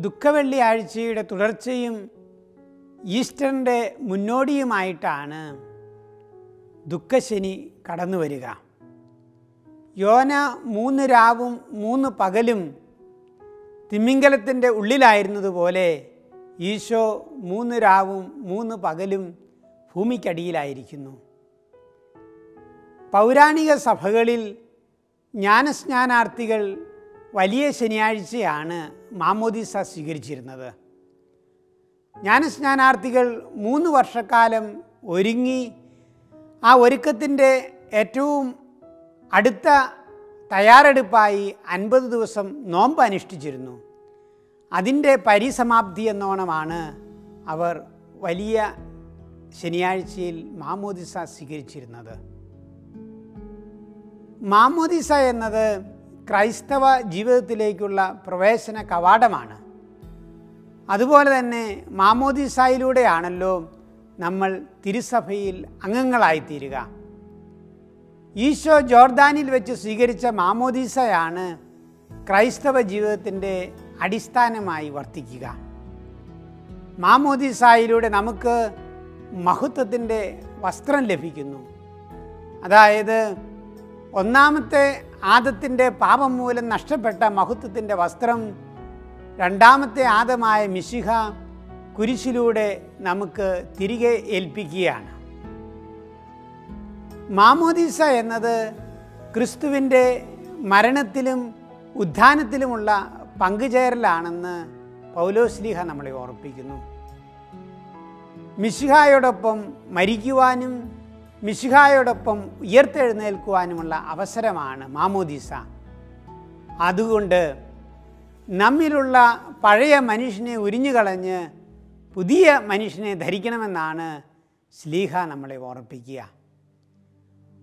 ദുഃഖവെള്ളിയാഴ്ചയുടെ തുടർച്ചയും ഈസ്റ്ററിന്റെ മുന്നോടിയുമായിട്ടാണ് ദുഃഖശനി കടന്നു വരിക. യോന മൂന്ന് രാവും മൂന്ന് പകലും തിമിംഗലത്തിന്റെ ഉള്ളിലായിരുന്നതുപോലെ ഈശോ മൂന്ന് രാവും മൂന്ന് പകലും ഭൂമിക്കടിയിലായിരിക്കുന്നു. പൗരാണിക സഭകളിൽ ജ്ഞാനസ്നാനാർത്ഥികൾ വലിയ ശനിയാഴ്ചയാണ് മാമോദീസ സ്വീകരിച്ചിരുന്നത്. ജ്ഞാനസ്നാനാർത്ഥികൾ മൂന്ന് വർഷക്കാലം ഒരുങ്ങി ആ ഒരുക്കത്തിന്റെ ഏറ്റവും അടുത്ത തയ്യാറെടുപ്പായി അൻപത് ദിവസം നോമ്പ് അനുഷ്ഠിച്ചിരുന്നു. അതിന്റെ പരിസമാപ്തി എന്നോണമാണ് അവർ വലിയ ശനിയാഴ്ചയിൽ മാമോദിസ സ്വീകരിച്ചിരുന്നത്. മാമോദിസ എന്നത് ക്രൈസ്തവ ജീവിതത്തിലേക്കുള്ള പ്രവേശന കവാടമാണ്. അതുപോലെ തന്നെ മാമോദിസായിലൂടെയാണല്ലോ നമ്മൾ തിരുസഭയിൽ അംഗങ്ങളായിത്തീരുക. ഈശോ ജോർദാനിൽ വെച്ച് സ്വീകരിച്ച മാമോദീസയാണ് ക്രൈസ്തവ ജീവിതത്തിന്റെ അടിസ്ഥാനമായി വർത്തിക്കുക. മാമോദീസായിലൂടെ നമുക്ക് മഹത്വത്തിന്റെ വസ്ത്രം ലഭിക്കുന്നു. അതായത് ഒന്നാമത്തെ ആദത്തിന്റെ പാപം മൂലം നഷ്ടപ്പെട്ട മഹത്വത്തിന്റെ വസ്ത്രം രണ്ടാമത്തെ ആദമായ മിശിഹ കുരിശിലൂടെ നമുക്ക് തിരികെ ഏൽപ്പിക്കുകയാണ്. മാമോദീസ എന്നത് ക്രിസ്തുവിന്റെ മരണത്തിലും ഉത്ഥാനത്തിലുമുള്ള പങ്കുചേരലാണെന്ന് പൗലോസ്ലിഹ നമ്മളെ ഓർപ്പിക്കുന്നു. മിശിഹായോടൊപ്പം മരിക്കുവാനും മിശിഹായോടൊപ്പം ഉയർത്തെഴുന്നേൽക്കുവാനുമുള്ള അവസരമാണ് മാമോദീസ. അതുകൊണ്ട് നമ്മിലുള്ള പഴയ മനുഷ്യനെ ഉരിഞ്ഞുകളഞ്ഞ് പുതിയ മനുഷ്യനെ ധരിക്കണമെന്നാണ് സ്ലീഹ നമ്മളെ ഓർപ്പിക്കുക.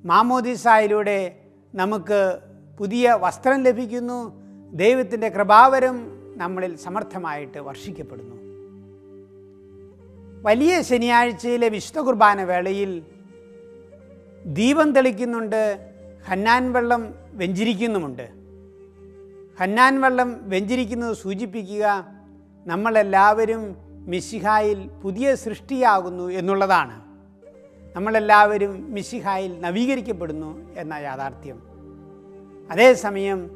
മാമോദിസായിലൂടെ നമുക്ക് പുതിയ വസ്ത്രം ലഭിക്കുന്നു ദൈവത്തിന്റെ കൃപാവരം നമ്മളിൽ സമർത്ഥമായിട്ട് വർഷിക്കപ്പെടുന്നു. വലിയ ശനിയാഴ്ചയിലെ വിശുദ്ധ കുർബാന വേളയിൽ ദീപം തെളിക്കുന്നുണ്ട് ഹന്നാൻ വെള്ളം വെഞ്ചിരിക്കുന്നുമുണ്ട്. ഹന്നാൻ വെള്ളം വെഞ്ചിരിക്കുന്നത് സൂചിപ്പിക്കുക നമ്മളെല്ലാവരും മിശിഹായിൽ പുതിയ സൃഷ്ടിയാകുന്നു എന്നുള്ളതാണ്. നമ്മളെല്ലാവരും മിശിഹായിൽ നവീകരിക്കപ്പെടുന്നു എന്ന യാഥാർത്ഥ്യം. അതേസമയം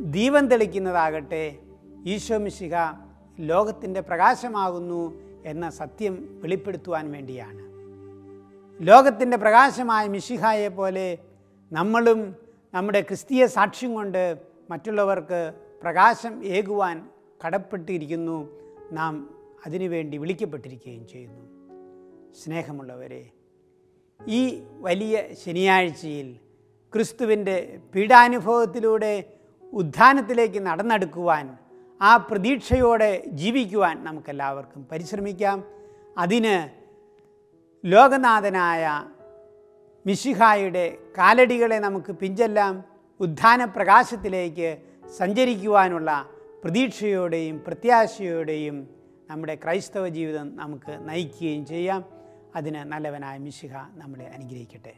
ദീപം തെളിക്കുന്നതാകട്ടെ ഈശോ മിശിഹ ലോകത്തിന്റെ പ്രകാശമാകുന്നു എന്ന സത്യം വെളിപ്പെടുത്തുവാൻ വേണ്ടിയാണ്. ലോകത്തിന്റെ പ്രകാശമായ മിഷിഹായെ പോലെ നമ്മളും നമ്മുടെ ക്രിസ്തീയ സാക്ഷ്യം കൊണ്ട് മറ്റുള്ളവർക്ക് പ്രകാശം ഏകുവാൻ കടപ്പെട്ടിരിക്കുന്നു. നാം അതിനുവേണ്ടി വിളിക്കപ്പെട്ടിരിക്കുകയും ചെയ്യുന്നു. സ്നേഹമുള്ളവരെ ഈ വലിയ ശനിയാഴ്ചയിൽ ക്രിസ്തുവിന്റെ പീഡാനുഭവത്തിലൂടെ ഉദ്ധാനത്തിലേക്ക് നടന്നെടുക്കുവാൻ ആ പ്രതീക്ഷയോടെ ജീവിക്കുവാൻ നമുക്കെല്ലാവർക്കും പരിശ്രമിക്കാം. അതിന് ലോകനാഥനായ മിശിഹായുടെ കാലടികളെ നമുക്ക് പിഞ്ചെല്ലാം ഉദ്ധാന പ്രകാശത്തിലേക്ക് സഞ്ചരിക്കുവാനുള്ള പ്രതീക്ഷയോടെയും പ്രത്യാശയോടെയും നമ്മുടെ ക്രൈസ്തവ ജീവിതം നമുക്ക് നയിക്കുകയും ചെയ്യാം. അതിന് നല്ലവനായ മിശിഹ നമ്മളെ അനുഗ്രഹിക്കട്ടെ.